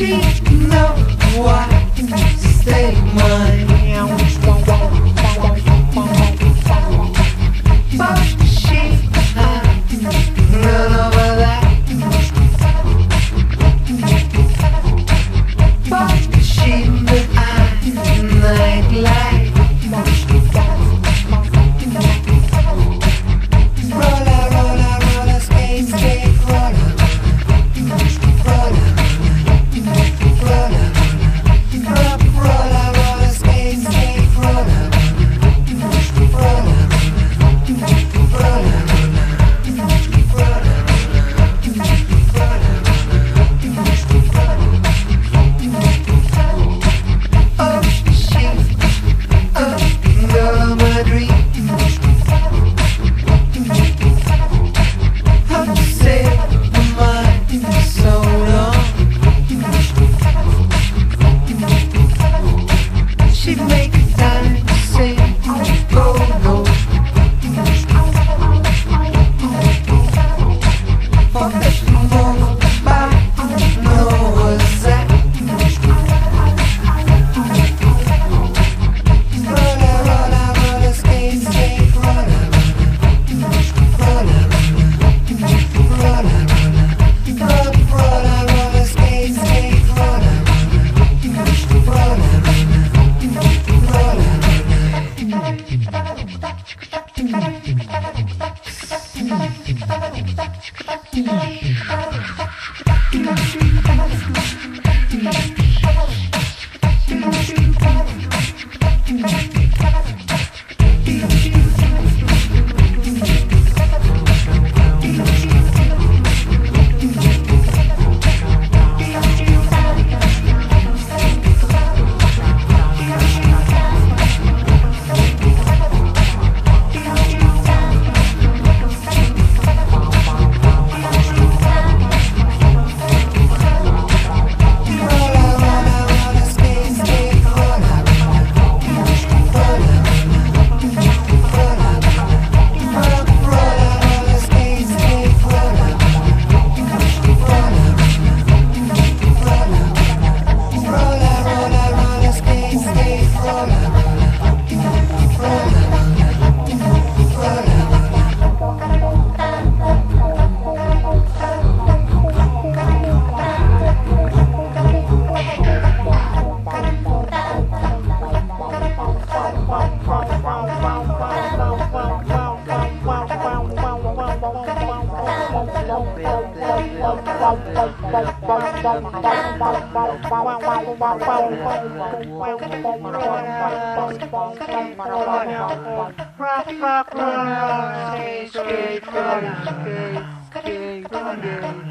she know why you stay mine? Bye. Lord. Skate, skate, skate, skate, skate,